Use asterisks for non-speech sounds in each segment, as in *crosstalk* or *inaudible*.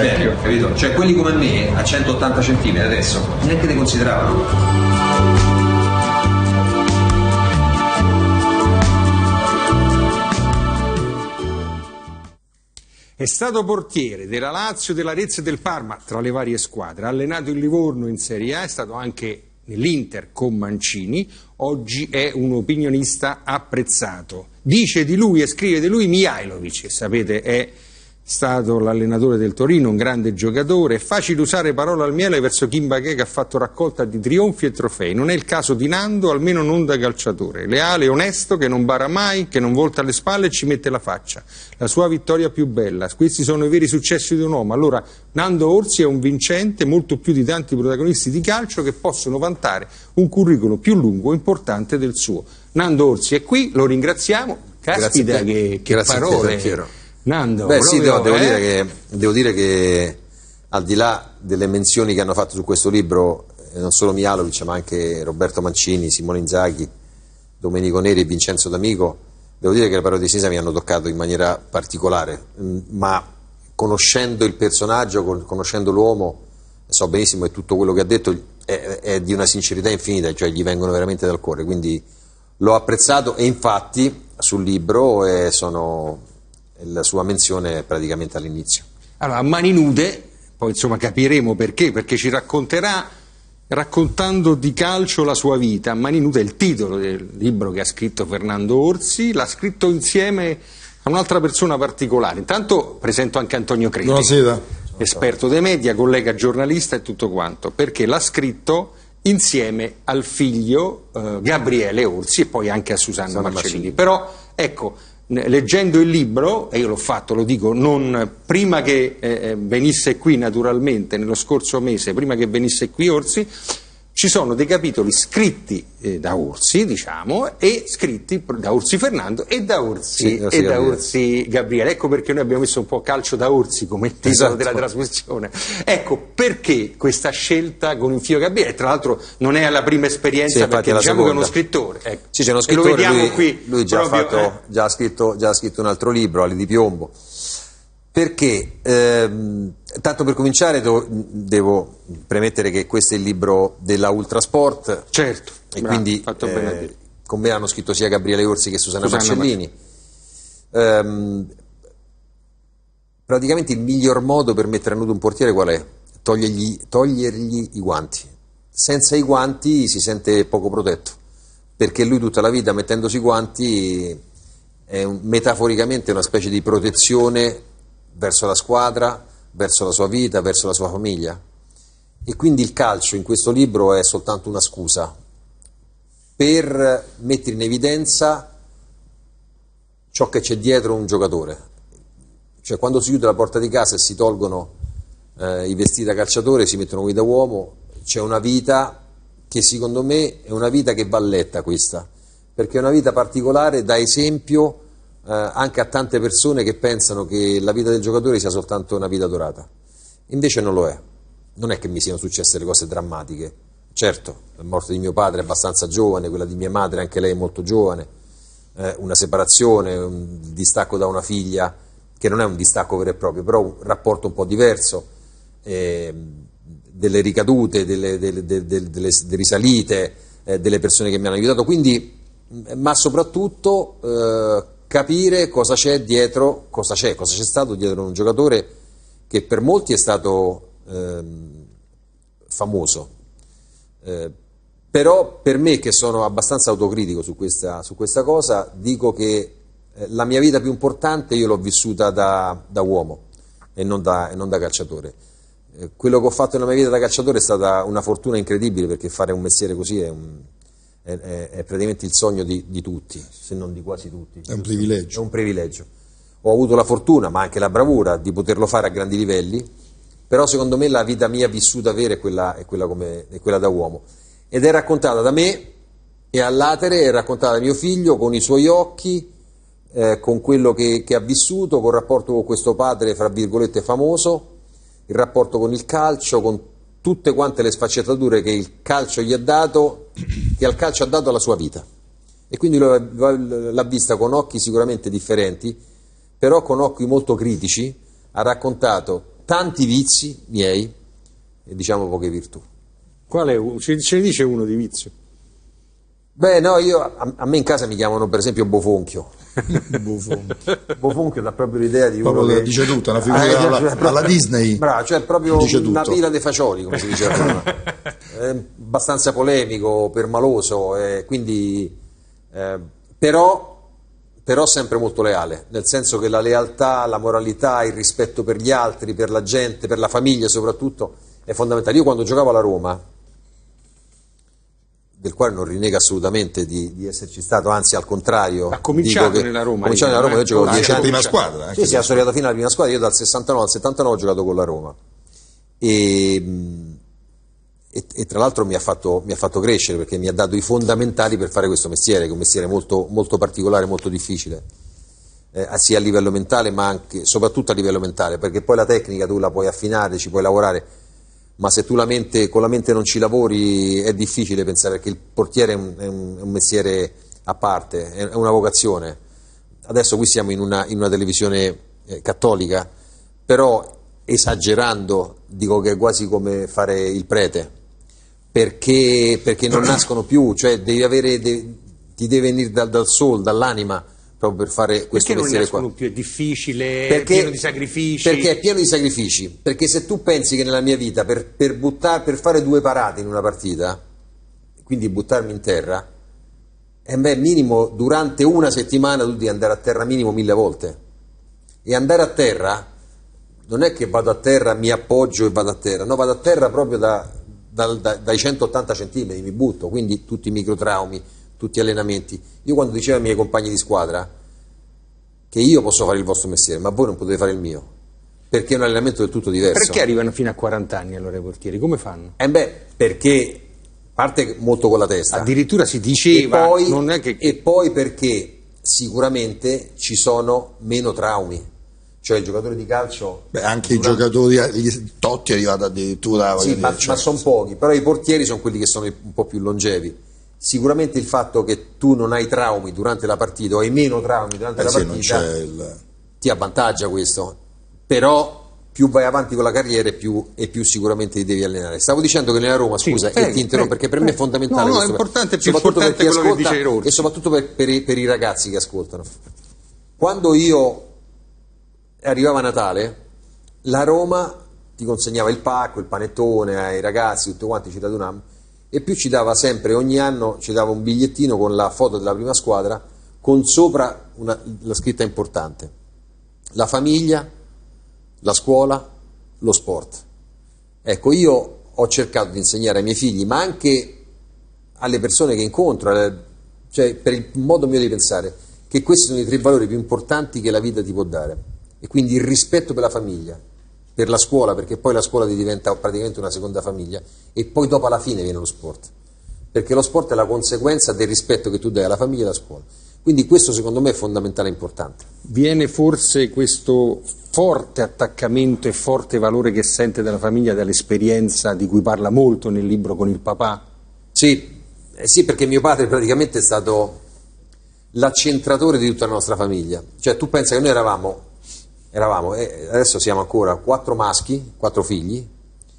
bene, capito? Cioè quelli come me a 180 cm adesso neanche li consideravano. È stato portiere della Lazio, dell'Arezzo e del Parma tra le varie squadre. Ha allenato il Livorno in Serie A, è stato anche nell'Inter con Mancini. Oggi è un opinionista apprezzato. Dice di lui e scrive di lui Mihailovic, che sapete è stato l'allenatore del Torino, un grande giocatore, è facile usare parole al miele verso Kim Baghe che ha fatto raccolta di trionfi e trofei, non è il caso di Nando, almeno non da calciatore, leale, onesto, che non bara mai, che non volta le spalle e ci mette la faccia, la sua vittoria più bella, questi sono i veri successi di un uomo, allora Nando Orsi è un vincente, molto più di tanti protagonisti di calcio che possono vantare un curriculum più lungo e importante del suo. Nando Orsi è qui, lo ringraziamo, caspita che, che parole. Nando, Beh sì, no, devo, eh? dire che, devo, dire che, al di là delle menzioni che hanno fatto su questo libro, eh, non solo Mialovic ma anche Roberto Mancini, Simone Inzaghi, Domenico Neri e Vincenzo D'Amico, devo dire che le parole di Sisa mi hanno toccato in maniera particolare, mm, ma conoscendo il personaggio, conoscendo l'uomo, so benissimo che tutto quello che ha detto è, è di una sincerità infinita, cioè gli vengono veramente dal cuore, quindi l'ho apprezzato e infatti sul libro eh, sono la sua menzione praticamente all'inizio. Allora, a mani nude, poi insomma capiremo perché, perché ci racconterà, raccontando di calcio la sua vita, a mani nude è il titolo del libro che ha scritto Fernando Orsi, l'ha scritto insieme a un'altra persona particolare. Intanto presento anche Antonio Credi, Buonasera. esperto dei media, collega giornalista e tutto quanto, perché l'ha scritto insieme al figlio eh, Gabriele Orsi e poi anche a Susanna Susanna Marcellini. Marcellini. Però, ecco, leggendo il libro, e io l'ho fatto, lo dico, non, prima che eh, venisse qui naturalmente, nello scorso mese, prima che venisse qui Orsi, ci sono dei capitoli scritti eh, da Orsi, diciamo, e scritti da Orsi Fernando e da Orsi, Sì, e da Gabriele. Orsi Gabriele. Ecco perché noi abbiamo messo un po' calcio da Orsi come titolo Esatto. della trasmissione. Ecco perché questa scelta con il figlio Gabriele, tra l'altro non è la prima esperienza Sì, perché diciamo che è uno seconda. scrittore. ecco. Sì, c'è uno E scrittore, lo vediamo lui, qui. lui già, ha proprio, fatto- eh. già ha scritto, già ha scritto un altro libro, Ali di Piombo, perché, ehm, tanto per cominciare devo, devo premettere che questo è il libro della Ultrasport Certo, e bravo, quindi fatto eh, bene a dire. con me hanno scritto sia Gabriele Orsi che Susanna, Susanna Marcellini. Ehm, praticamente il miglior modo per mettere a nudo un portiere qual è? Togliergli, togliergli i guanti. Senza i guanti si sente poco protetto, perché lui tutta la vita mettendosi i guanti è un- metaforicamente una specie di protezione verso la squadra, verso la sua vita, verso la sua famiglia. E quindi il calcio in questo libro è soltanto una scusa per mettere in evidenza ciò che c'è dietro un giocatore. Cioè quando si chiude la porta di casa e si tolgono eh, i vestiti da calciatore, si mettono quelli da uomo, c'è una vita che secondo me è una vita che va letta questa, perché è una vita particolare, dà esempio anche a tante persone che pensano che la vita del giocatore sia soltanto una vita dorata. Invece non lo è. Non è che mi siano successe le cose drammatiche. Certo, la morte di mio padre è abbastanza giovane, quella di mia madre anche lei è molto giovane, eh, una separazione, un distacco da una figlia, che non è un distacco vero e proprio, però un rapporto un po' diverso, ehm, delle ricadute, delle, delle- delle- delle- risalite, eh, delle persone che mi hanno aiutato, quindi, ma soprattutto eh, capire cosa c'è dietro, cosa c'è, cosa c'è stato dietro un giocatore che per molti è stato ehm, famoso. Eh, però per me, che sono abbastanza autocritico su questa, su questa cosa, dico che eh, la mia vita più importante io l'ho vissuta da, da uomo e non da, e non da calciatore. Eh, quello che ho fatto nella mia vita da calciatore è stata una fortuna incredibile perché fare un mestiere così è, un- è- è- è praticamente il sogno di, di tutti, se non di quasi tutti. È un privilegio. È un privilegio. Ho avuto la fortuna, ma anche la bravura di poterlo fare a grandi livelli, però secondo me la vita mia vissuta vera è quella, è quella, come- è quella da uomo. Ed è raccontata da me e all'atere, è raccontata da mio figlio con i suoi occhi, eh, con quello che, che ha vissuto, col rapporto con questo padre, fra virgolette, famoso, il rapporto con il calcio, con tutte quante le sfaccettature che il calcio gli ha dato che al calcio ha dato alla sua vita. E quindi l'ha vista con occhi sicuramente differenti, però con occhi molto critici, ha raccontato tanti vizi miei e diciamo poche virtù. Quale ce, ce ne dice uno di vizio? Beh, no, io, a, a, me in casa mi chiamano per esempio Bofonchio. *laughs* Bofonchio. Bofonchio dà proprio l'idea di proprio uno che... dice tutto, una figura ah, alla, cioè, alla, *laughs* Disney. Bravo, cioè proprio una pila di fagioli, come si dice prima. È *laughs* abbastanza polemico, permaloso, eh, quindi... Eh, però, però sempre molto leale, nel senso che la lealtà, la moralità, il rispetto per gli altri, per la gente, per la famiglia soprattutto, è fondamentale. Io quando giocavo alla Roma del quale non rinnega assolutamente di, di, esserci stato, anzi al contrario. Ha cominciato nella Roma. Cominciato nella Roma, io giocavo 10 anni. prima squadra. Sì, sì, sono arrivato fino alla prima squadra, io dal 69 al 79 ho giocato con la Roma. E, e, e tra l'altro mi ha, fatto, mi ha, fatto, crescere perché mi ha dato i fondamentali per fare questo mestiere, che è un mestiere molto, molto particolare, molto difficile. Eh, sia a livello mentale ma anche, soprattutto a livello mentale, perché poi la tecnica tu la puoi affinare, ci puoi lavorare, ma se tu la mente, con la mente non ci lavori è difficile pensare perché il portiere è un, è un, mestiere a parte, è, una vocazione. Adesso qui siamo in una, in una televisione eh, cattolica, però esagerando dico che è quasi come fare il prete, perché, perché non nascono più, cioè devi avere, de, ti deve venire dal, dal sol, dall'anima proprio per fare questo perché mestiere qua. più? È difficile, perché, è pieno di sacrifici. Perché è pieno di sacrifici. Perché se tu pensi che nella mia vita per, per, buttar, per fare due parate in una partita, quindi buttarmi in terra, e beh, minimo durante una settimana tu devi andare a terra minimo mille volte. E andare a terra non è che vado a terra, mi appoggio e vado a terra, no, vado a terra proprio da, da, da, dai 180 centimetri, mi butto, quindi tutti i microtraumi tutti gli allenamenti. Io quando dicevo ai miei compagni di squadra che io posso fare il vostro mestiere, ma voi non potete fare il mio, perché è un allenamento del tutto diverso. Perché arrivano fino a 40 anni allora i portieri? Come fanno? Eh beh, perché parte molto con la testa. Addirittura si diceva, e poi, che... e poi perché sicuramente ci sono meno traumi cioè il giocatore di calcio Beh, anche durante... i giocatori Totti è arrivato addirittura sì, ma, ma sono pochi però i portieri sono quelli che sono un po' più longevi Sicuramente il fatto che tu non hai traumi durante la partita o hai meno traumi durante eh la sì, partita il... ti avvantaggia questo, però più vai avanti con la carriera e più, e più, sicuramente ti devi allenare. Stavo dicendo che nella Roma, scusa, sì, e ti interrompo perché per me è fondamentale. No, no, è importante, più importante per chi ascolta e soprattutto per, per, i, per i ragazzi che ascoltano. Quando io arrivava a Natale, la Roma ti consegnava il pacco, il panettone ai ragazzi, tutti quanti ci radunavamo e più ci dava sempre, ogni anno ci dava un bigliettino con la foto della prima squadra con sopra una, la scritta importante, la famiglia, la scuola, lo sport. Ecco, io ho cercato di insegnare ai miei figli, ma anche alle persone che incontro, cioè per il modo mio di pensare, che questi sono i tre valori più importanti che la vita ti può dare. E quindi il rispetto per la famiglia, per la scuola, perché poi la scuola diventa praticamente una seconda famiglia, e poi dopo alla fine viene lo sport, perché lo sport è la conseguenza del rispetto che tu dai alla famiglia e alla scuola. Quindi questo secondo me è fondamentale e importante. Viene forse questo forte attaccamento e forte valore che sente dalla famiglia dall'esperienza di cui parla molto nel libro con il papà? Sì, eh sì perché mio padre praticamente è stato l'accentratore di tutta la nostra famiglia. Cioè tu pensa che noi eravamo eravamo, e adesso siamo ancora quattro maschi, quattro figli,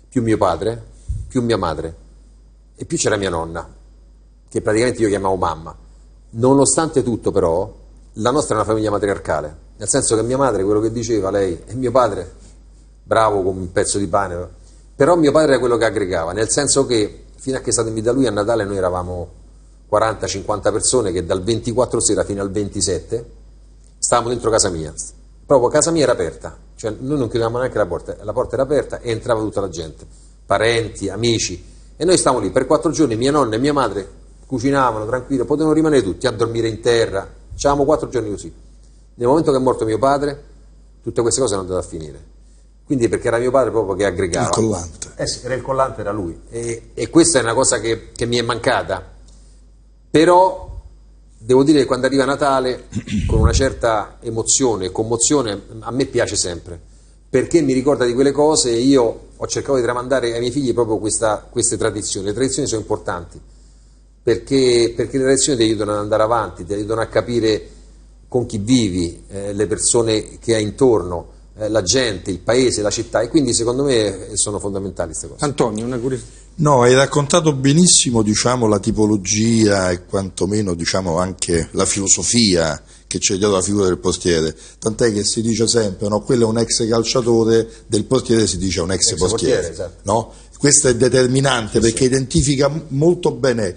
più mio padre, più mia madre, e più c'era mia nonna, che praticamente io chiamavo mamma. Nonostante tutto però, la nostra è una famiglia matriarcale, nel senso che mia madre, quello che diceva lei, e mio padre, bravo come un pezzo di pane, però mio padre era quello che aggregava, nel senso che fino a che è stato in vita lui a Natale noi eravamo 40-50 persone che dal 24 sera fino al 27 stavamo dentro casa mia, proprio casa mia era aperta, cioè noi non chiudevamo neanche la porta, la porta era aperta e entrava tutta la gente, parenti, amici, e noi stavamo lì per quattro giorni, mia nonna e mia madre cucinavano tranquillo, potevano rimanere tutti a dormire in terra, facevamo quattro giorni così. Nel momento che è morto mio padre, tutte queste cose sono andate a finire. Quindi perché era mio padre proprio che aggregava. Il collante. Eh sì, era il collante, era lui. E, e questa è una cosa che, che mi è mancata. Però Devo dire che quando arriva Natale, con una certa emozione e commozione, a me piace sempre, perché mi ricorda di quelle cose e io ho cercato di tramandare ai miei figli proprio questa, queste tradizioni. Le tradizioni sono importanti, perché, perché le relazioni ti aiutano ad andare avanti, ti aiutano a capire con chi vivi, eh, le persone che hai intorno, la gente, il paese, la città e quindi secondo me sono fondamentali queste cose. Antonio, una curiosità. No, hai raccontato benissimo diciamo, la tipologia e quantomeno diciamo, anche la filosofia che c'è dietro la figura del portiere, tant'è che si dice sempre, no, quello è un ex calciatore, del portiere si dice un ex, Ex portiere, portiere, esatto. no? Questo è determinante perché identifica molto bene,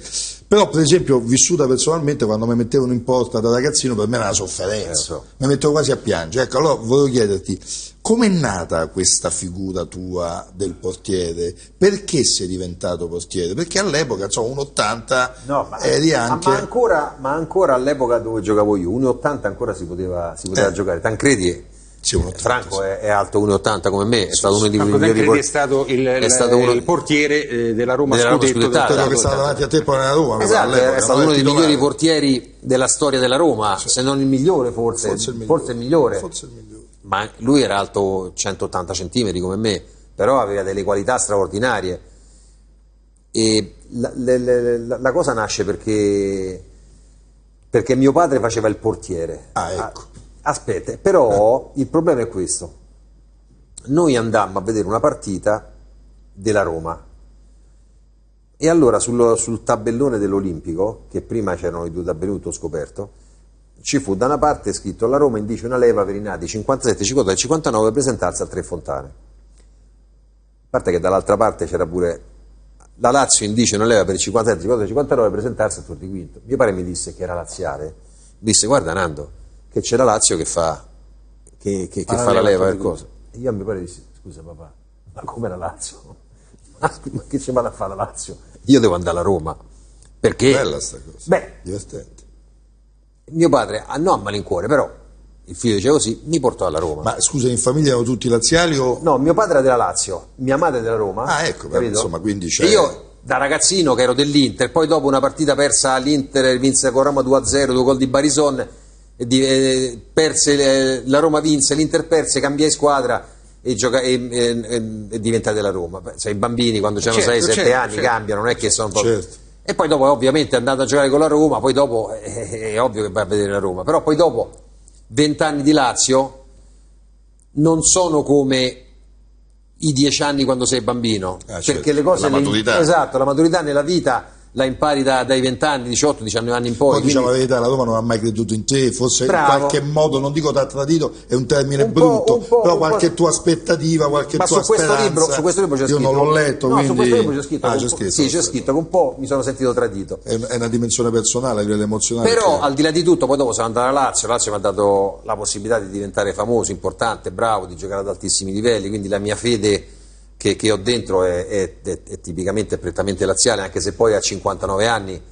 però per esempio vissuta personalmente quando mi mettevano in porta da ragazzino per me era una sofferenza, so. mi mettevo quasi a piangere, ecco allora volevo chiederti, com'è nata questa figura tua del portiere? Perché sei diventato portiere? Perché all'epoca, insomma, un 80 No, ma, eri anche... ma ancora, ma ancora all'epoca dove giocavo io, 1,80 ancora si poteva, si poteva Eh. giocare. Tancredi, Sì, 1,80, Franco è, è alto 1,80 come me, è stato uno dei migliori por- è stato il, è stato uno- il portiere eh, della Roma Della Roma Scudetto. scudettata. quello che Esatto. stava davanti a te poi nella Roma, Esatto, è stato no? uno dei migliori portieri della storia della Roma, se non il migliore forse, Forse il migliore. forse il migliore. Forse il migliore. Ma lui era alto 180 centimetri come me, però aveva delle qualità straordinarie. E la, le- le- la- la cosa nasce perché, perché mio padre faceva il portiere. Ah, ecco. Aspetta, però il problema è questo. Noi andammo a vedere una partita della Roma e allora sul, sul tabellone dell'Olimpico, che prima c'erano i due tabelloni tutto scoperto, ci fu da una parte scritto la Roma indice una leva per i nati 57, 58 e 59 per presentarsi a Tre Fontane. A parte che dall'altra parte c'era pure la Lazio indice una leva per i 57, 58 e 59 per presentarsi a Tor di Quinto. Mio padre mi disse che era laziale, mi disse guarda Nando, che c'è la Lazio che fa, che, che- che Fa la leva a per di cosa. E io a mio padre dissi scusa papà, ma come la Lazio? *laughs* Ma ma che ci vado a fare la Lazio? Io devo andare alla Roma. Perché? Bella sta cosa. Beh, Divertente. mio padre, ah, no a malincuore, però il figlio diceva così, mi portò alla Roma. Ma scusa, in famiglia erano tutti laziali o... No, mio padre era della Lazio, mia madre della Roma. Ah, ecco, beh, capito? insomma, quindi c'è- E io da ragazzino che ero dell'Inter, poi dopo una partita persa all'Inter, vinse con Roma 2-0, due gol di Barison, di- perse, eh, la Roma vinse, l'Inter perse, cambiai squadra e, gioca- e, e, e- e diventai della Roma. Sai, i bambini quando hanno Certo, 6-7 certo, anni certo. cambiano, non è che sono proprio... Certo. E poi dopo ovviamente è andato a giocare con la Roma, poi dopo eh, è ovvio che vai a vedere la Roma, però poi dopo 20 anni di Lazio non sono come i 10 anni quando sei bambino, Ah, certo, perché le cose la le- maturità. esatto, la maturità nella vita la impari da- dai 20 anni, 18, 19 anni in poi. Poi diciamo la verità, la Roma non ha mai creduto in te, forse Bravo. in qualche modo, non dico ti ha tradito, è un termine Un brutto, un però qualche tua aspettativa, qualche ma tua su questo, speranza, libro, su questo libro c'è io scritto. non l'ho letto, no, quindi... su questo libro c'è scritto. Ah, c'è scritto, sì, c'è scritto che un po' mi sono sentito tradito. È, è una dimensione personale, a livello emozionale. Però che- al di là di tutto, poi dopo sono andato alla Lazio, la Lazio mi ha dato la possibilità di diventare famoso, importante, bravo, di giocare ad altissimi livelli, quindi la mia fede che, che ho dentro è, è- è- è tipicamente prettamente laziale, anche se poi a 59 anni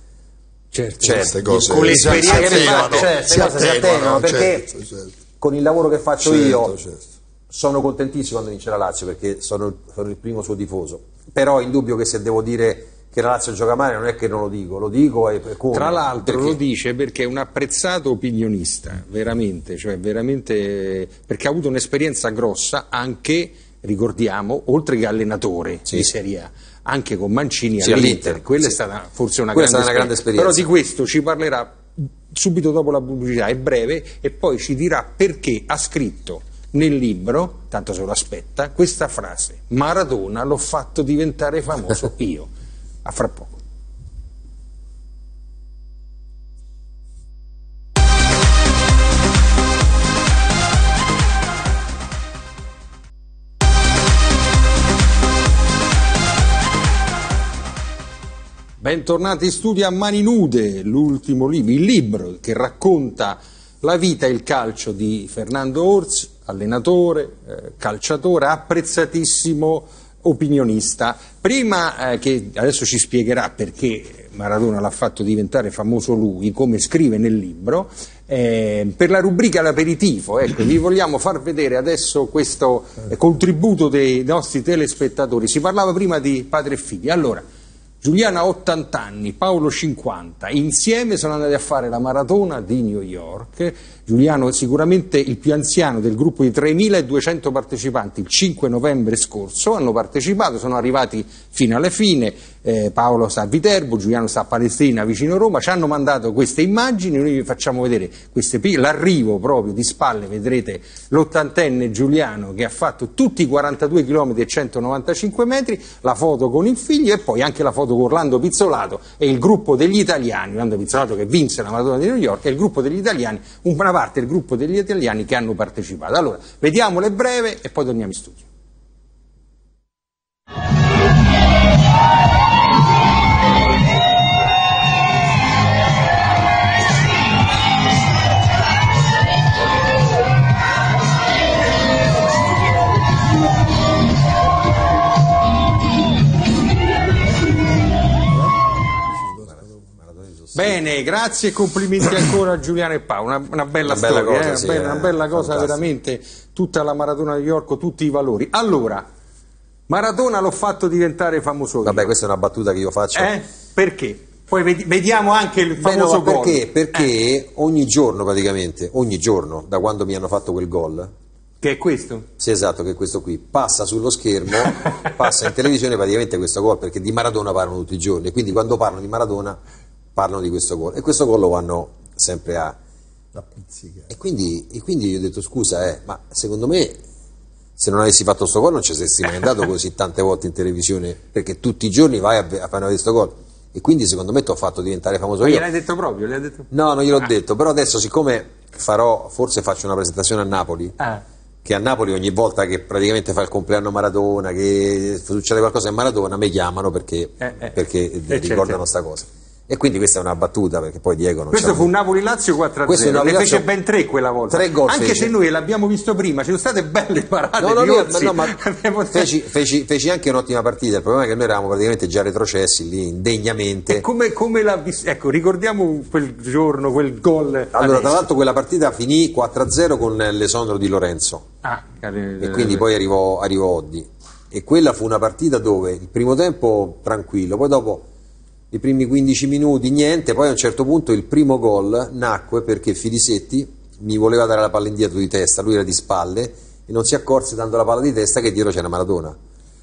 Certo. Certo. queste cose con si l'esperienza attenuano, cioè, si queste cose si attenuano, attenuano, perché certo, certo. con il lavoro che faccio Certo, io certo. sono contentissimo quando vince la Lazio perché sono, il- sono il primo suo tifoso. Però è indubbio che se devo dire che la Lazio gioca male non è che non lo dico, lo dico e e come. Tra l'altro Perché? lo dice perché è un apprezzato opinionista, veramente, cioè veramente perché ha avuto un'esperienza grossa anche, ricordiamo, oltre che allenatore Sì. di Serie A, anche con Mancini Sì, all'Inter. Quella è sì. stata forse una, è grande, stata una grande esperienza. Però di questo ci parlerà subito dopo la pubblicità, è breve, e poi ci dirà perché ha scritto nel libro, tanto se lo aspetta, questa frase, Maradona l'ho fatto diventare famoso *laughs* io. A fra poco. Bentornati in studio a Mani Nude, l'ultimo libro, il libro che racconta la vita e il calcio di Fernando Orsi, allenatore, eh, calciatore, apprezzatissimo opinionista. Prima eh, che adesso ci spiegherà perché Maradona l'ha fatto diventare famoso lui, come scrive nel libro, eh, per la rubrica L'aperitivo, ecco, vi vogliamo far vedere adesso questo eh, contributo dei nostri telespettatori. Si parlava prima di padre e figli. Allora, Giuliana ha 80 anni, Paolo 50, insieme sono andati a fare la maratona di New York. Giuliano sicuramente il più anziano del gruppo di 3.200 partecipanti, il 5 novembre scorso hanno partecipato, sono arrivati fino alla fine. eh, Paolo sta a Viterbo, Giuliano sta a Palestrina vicino Roma, ci hanno mandato queste immagini, noi vi facciamo vedere queste, l'arrivo proprio di spalle, vedrete l'ottantenne Giuliano che ha fatto tutti i 42 km e 195 metri, la foto con il figlio e poi anche la foto con Orlando Pizzolato e il gruppo degli italiani, Orlando Pizzolato che vinse la Maratona di New York e il gruppo degli italiani, una parte del gruppo degli italiani che hanno partecipato. Allora, vediamole breve e poi torniamo in studio. Bene, grazie e complimenti ancora a Giuliano e Paolo, una, una bella Una bella storia, cosa, eh, sì, una bella, eh, una bella cosa veramente, tutta la maratona di York, tutti i valori. Allora, Maratona l'ho fatto diventare famoso io. Vabbè, questa è una battuta che io faccio. Eh? Perché? Poi vedi- vediamo anche il Beh, no, famoso ma gol. perché? Perché ogni giorno praticamente, ogni giorno, da quando mi hanno fatto quel gol, Che è questo? sì esatto, che è questo qui, passa sullo schermo, passa in televisione praticamente questo gol, perché di Maradona parlano tutti i giorni, quindi quando parlano di Maradona parlano di questo gol, e questo gol lo vanno sempre a... La pizzica. E quindi, e quindi io ho detto scusa, eh, ma secondo me se non avessi fatto questo gol non ci saresti mai andato così tante volte in televisione, perché tutti i giorni vai a, a fare questo gol. E quindi secondo me ti ho fatto diventare famoso Ma io. gliel'hai detto proprio? gliel'hai detto? No, non gliel'ho detto, però adesso siccome farò, forse faccio una presentazione a Napoli, Ah. che a Napoli ogni volta che praticamente fa il compleanno Maradona, che succede qualcosa a Maradona, mi chiamano perché, Eh, eh. perché Eh, certo. ricordano sta cosa. E quindi questa è una battuta perché poi Diego non Questo fu un Napoli-Lazio 4-0, Questo è un ne fece ben tre quella volta. Tre gol Anche fece. se noi l'abbiamo visto prima, ci sono state belle parate No, no, no, Orsi. no, ma *laughs* feci, feci- feci anche un'ottima partita, il problema è che noi eravamo praticamente già retrocessi lì indegnamente. E come, come l'ha vis- Ecco, ricordiamo quel giorno, quel gol. Allora, tra adesso. l'altro quella partita finì 4-0 con l'esonero di Lorenzo. Ah, e quindi poi arrivò, arrivò Oddi. E quella fu una partita dove il primo tempo tranquillo, poi dopo i primi 15 minuti niente, poi a un certo punto il primo gol nacque perché Filisetti mi voleva dare la palla indietro di testa, lui era di spalle e non si accorse dando la palla di testa che dietro c'era Maradona.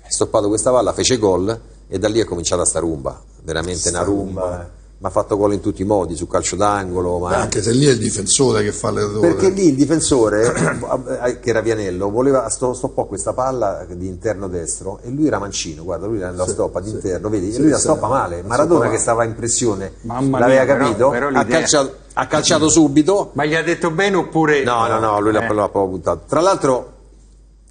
Stoppato questa palla, fece gol e da lì è cominciata sta rumba, veramente una rumba. Mi ha fatto gol in tutti i modi, su calcio d'angolo, ma Anche se lì è il difensore che fa l'errore. perché lì il difensore, *coughs* eh, che era Vianello, voleva sto- stoppò questa palla di interno destro e lui era mancino, guarda, lui la stoppa di interno, vedi, e lui la sì, stoppa sì. male. Maradona stoppa che stava in pressione, Mamma l'aveva mia, però- capito, però ha, l'idea- calciato, ha calciato subito. Ma gli ha detto bene oppure. No, no, no, lui l'ha, Eh. l'ha proprio puntato. Tra l'altro,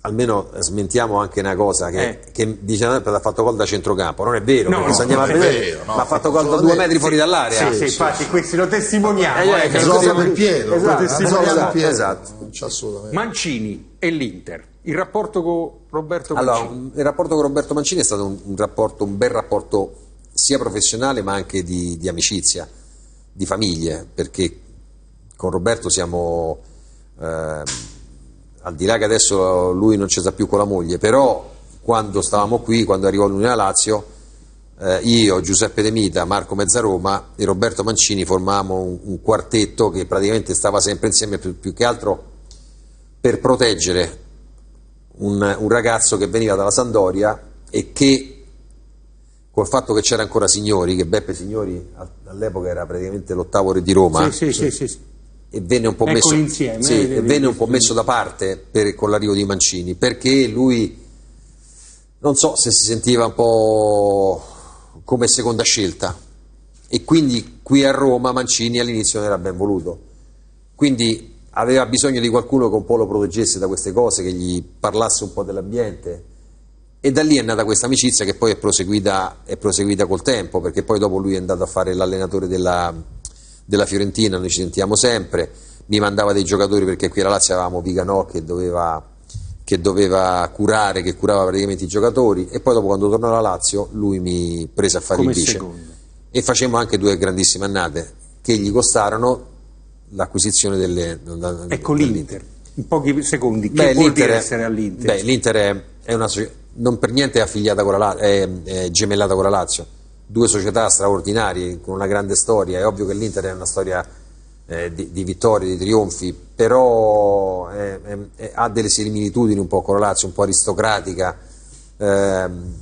almeno smentiamo anche una cosa che, Eh. che dice sempre ha fatto gol da centrocampo, non è vero, No, no, andiamo a non è vedere, vero, no, ma ha fatto gol da due metri fuori dall'area. Sì, sì, infatti, questi lo testimoniamo. Eh, eh, eh, che esatto. cosa- piede, Esatto, lo testimoniamo esatto. piede. esatto. Mancini e l'Inter. Il rapporto con Roberto Allora, Mancini. un- il rapporto con Roberto Mancini è stato un, un rapporto, un bel rapporto sia professionale ma anche di, di amicizia, di famiglie, perché con Roberto siamo, ehm, al di là che adesso lui non ci sta più con la moglie, però quando stavamo qui, quando arrivò l'Unione Lazio, eh, io, Giuseppe De Mita, Marco Mezzaroma e Roberto Mancini formavamo un, un quartetto che praticamente stava sempre insieme più, più che altro per proteggere un, un ragazzo che veniva dalla Sandoria e che col fatto che c'era ancora Signori, che Beppe Signori all'epoca era praticamente l'ottavo re di Roma sì, sì, sì, sì. E venne un po' Eccoli messo, insieme, sì, eh, e venne un po' messo da parte per- con l'arrivo di Mancini perché lui non so se si sentiva un po' come seconda scelta. E quindi qui a Roma Mancini all'inizio non era ben voluto. Quindi aveva bisogno di qualcuno che un po' lo proteggesse da queste cose che gli parlasse un po' dell'ambiente. E da lì è nata questa amicizia che poi è proseguita, è proseguita col tempo, perché poi dopo lui è andato a fare l'allenatore della, della Fiorentina, noi ci sentiamo sempre, mi mandava dei giocatori perché qui alla Lazio avevamo Viganò che doveva, che doveva curare, che curava praticamente i giocatori e poi dopo quando tornò alla Lazio lui mi prese a fare Come il vice secondo. e facemmo anche due grandissime annate che gli costarono l'acquisizione delle... Ecco l'Inter. In pochi secondi. Che Beh, vuol l'Inter dire essere all'Inter? Beh, l'Inter è, è una soci- non per niente è affiliata con la La- è, è gemellata con la Lazio. Due società straordinarie con una grande storia. È ovvio che l'Inter è una storia eh, di, di vittorie, di trionfi, però è- è- ha delle similitudini un po' con la Lazio, un po' aristocratica, ehm,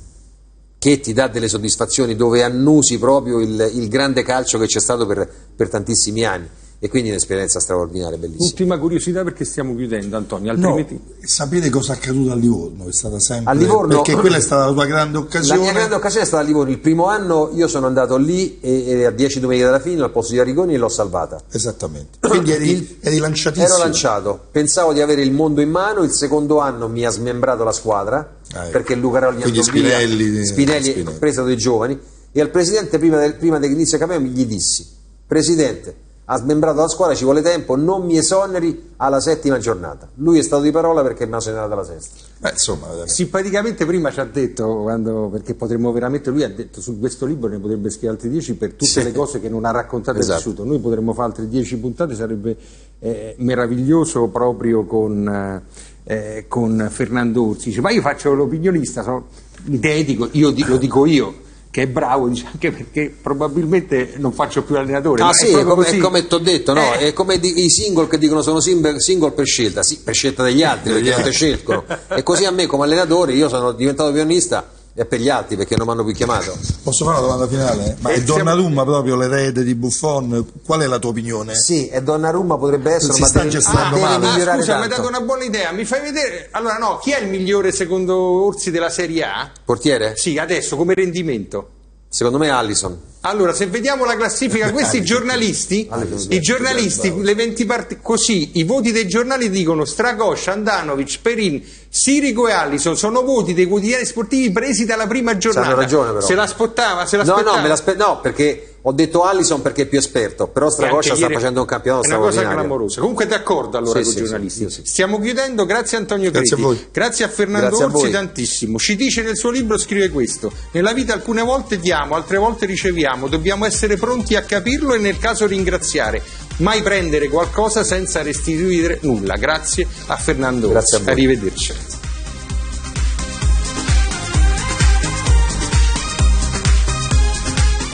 che ti dà delle soddisfazioni, dove annusi proprio il, il grande calcio che c'è stato per, per tantissimi anni e quindi un'esperienza straordinaria, bellissima. Ultima curiosità perché stiamo chiudendo, Antonio. Altrimenti... No, sapete cosa è accaduto a Livorno? È stata sempre. A Livorno- Perché quella è stata la tua grande La occasione. mia grande occasione è stata a Livorno. Il primo anno io sono andato lì e, e a 10 domeniche dalla fine al posto di Arrigoni e l'ho salvata. Esattamente. Quindi eri, Il- eri lanciatissimo. Ero lanciato, pensavo di avere il mondo in mano, il secondo anno mi ha smembrato la squadra Ah, ecco. perché Lucarelli Quindi andò via, Spinelli- Spinelli, Spinelli. preso dei giovani e al presidente prima, del, prima inizia il campionato gli dissi Presidente, ha smembrato la squadra, ci vuole tempo, non mi esoneri alla settima giornata. Lui è stato di parola perché mi ha esonerato alla sesta. Beh, insomma. Simpaticamente prima ci ha detto, quando- perché potremmo veramente, lui ha detto su questo libro ne potrebbe scrivere altri dieci per tutte Sì. le cose che non ha raccontato e Esatto. vissuto. Noi potremmo fare altre dieci puntate, sarebbe eh, meraviglioso proprio con, eh, con Fernando Orsi. Dice, ma io faccio l'opinionista, so, mi dedico, io lo dico io, che è bravo, dice, anche perché probabilmente non faccio più allenatore. Ah ma sì, è come, come ti ho detto, no? Eh. È come di- i single che dicono sono single, single per scelta, sì, per scelta degli altri, perché non ti scelgono. E così a me come allenatore, io sono diventato pionista e per gli altri perché non mi hanno più chiamato. Posso fare una domanda finale? Ma Eh, è siamo- Donnarumma proprio l'erede di Buffon? Qual è la tua opinione? Sì, e Donnarumma potrebbe essere, Si ma sta deve, gestendo deve male. Ah, scusa, mi hai dato una buona idea. Mi fai vedere? Allora, no, chi è il migliore secondo Orsi della Serie A? Portiere? Sì, adesso come rendimento. Secondo me Allison. Allora, se vediamo la classifica, questi giornalisti, i giornalisti, le 20 parti, così, i voti dei giornali dicono Stragoscia, Andanovic, Perin, Sirico e Allison sono voti dei quotidiani sportivi presi dalla prima giornata. C'hanno ragione, però. Se l'aspettava, se No, l'aspettava. no, me l'aspe- no, perché ho detto Allison perché è più esperto, però Stragoscia sta facendo un campionato È una cosa clamorosa. Comunque d'accordo allora Sì, con i sì, giornalisti. sì. Stiamo chiudendo, grazie a Antonio Creti. Grazie a voi. Grazie a Fernando Grazie a Orsi voi. tantissimo. Ci dice nel suo libro, scrive questo: Nella vita alcune volte diamo, altre volte riceviamo, dobbiamo essere pronti a capirlo e nel caso ringraziare. Mai prendere qualcosa senza restituire nulla. Grazie a Fernando Grazie a. Arrivederci.